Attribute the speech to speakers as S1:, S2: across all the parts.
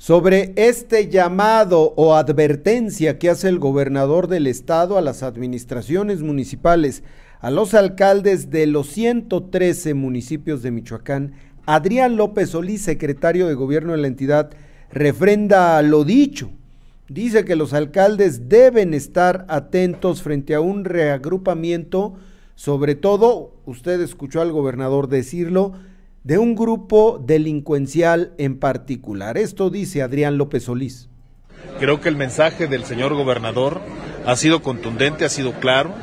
S1: sobre este llamado o advertencia que hace el gobernador del estado a las administraciones municipales, a los alcaldes de los 113 municipios de Michoacán, Adrián López Solís, secretario de gobierno de la entidad, refrenda lo dicho. Dice que los alcaldes deben estar atentos frente a un reagrupamiento, sobre todo, usted escuchó al gobernador decirlo, de un grupo delincuencial en particular. Esto dice Adrián López Solís.
S2: Creo que el mensaje del señor gobernador ha sido contundente, ha sido claro.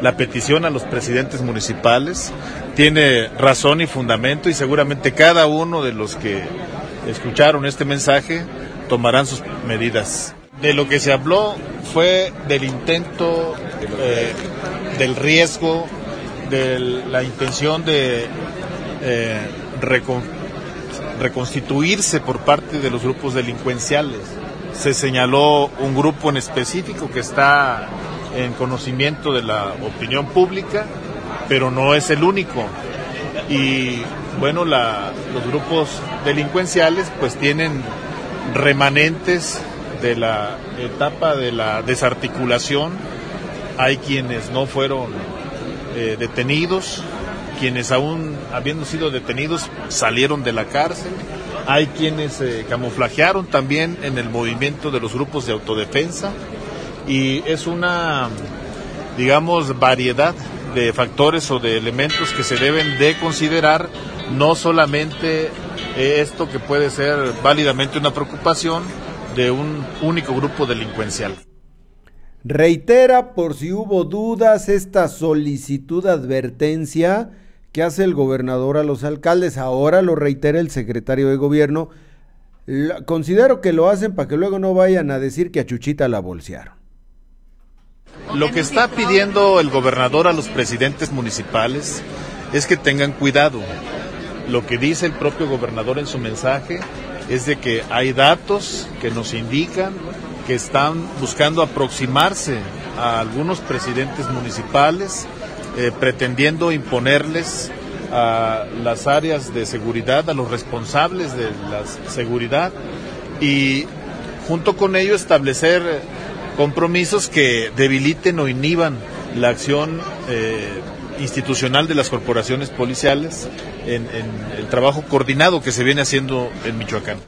S2: La petición a los presidentes municipales tiene razón y fundamento y seguramente cada uno de los que escucharon este mensaje tomarán sus medidas. De lo que se habló fue del intento, eh, del riesgo, de la intención de eh, reconstituirse por parte de los grupos delincuenciales. Se señaló un grupo en específico que está en conocimiento de la opinión pública, pero no es el único. Y bueno, los grupos delincuenciales pues tienen remanentes de la etapa de la desarticulación. Hay quienes no fueron eh, detenidos, quienes aún habiendo sido detenidos salieron de la cárcel, hay quienes se camuflajearon también en el movimiento de los grupos de autodefensa y es una, digamos, variedad de factores o de elementos que se deben de considerar, no solamente esto que puede ser válidamente una preocupación de un único grupo delincuencial.
S1: Reitera por si hubo dudas esta solicitud de advertencia que hace el gobernador a los alcaldes, ahora lo reitera el secretario de gobierno. considero que lo hacen para que luego no vayan a decir que a Chuchita la bolsearon.
S2: Lo que está pidiendo el gobernador a los presidentes municipales es que tengan cuidado. Lo que dice el propio gobernador en su mensaje es de que hay datos que nos indican que están buscando aproximarse a algunos presidentes municipales eh, pretendiendo imponerles a las áreas de seguridad, a los responsables de la seguridad y junto con ello establecer compromisos que debiliten o inhiban la acción eh, institucional de las corporaciones policiales en, en el trabajo coordinado que se viene haciendo en Michoacán.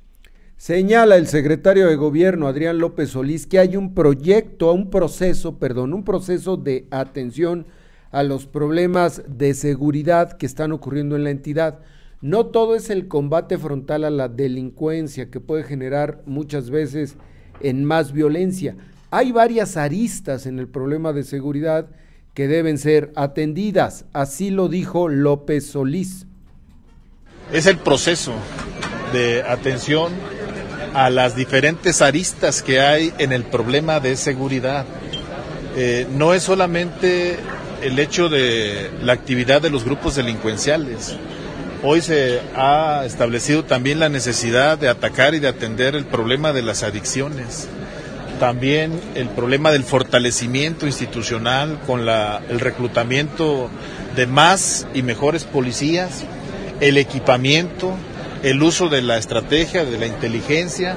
S1: Señala el secretario de gobierno Adrián López Solís que hay un proyecto, un proceso, perdón, un proceso de atención a los problemas de seguridad que están ocurriendo en la entidad. No todo es el combate frontal a la delincuencia que puede generar muchas veces en más violencia. Hay varias aristas en el problema de seguridad que deben ser atendidas. Así lo dijo López Solís.
S2: Es el proceso de atención a las diferentes aristas que hay en el problema de seguridad. Eh, no es solamente el hecho de la actividad de los grupos delincuenciales. Hoy se ha establecido también la necesidad de atacar y de atender el problema de las adicciones, también el problema del fortalecimiento institucional con la, el reclutamiento de más y mejores policías, el equipamiento, el uso de la estrategia, de la inteligencia,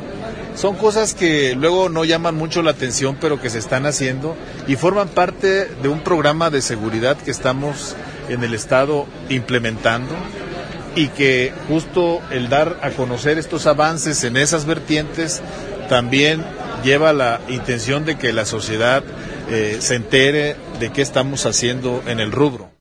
S2: son cosas que luego no llaman mucho la atención, pero que se están haciendo y forman parte de un programa de seguridad que estamos en el Estado implementando y que justo el dar a conocer estos avances en esas vertientes también lleva la intención de que la sociedad eh, se entere de qué estamos haciendo en el rubro.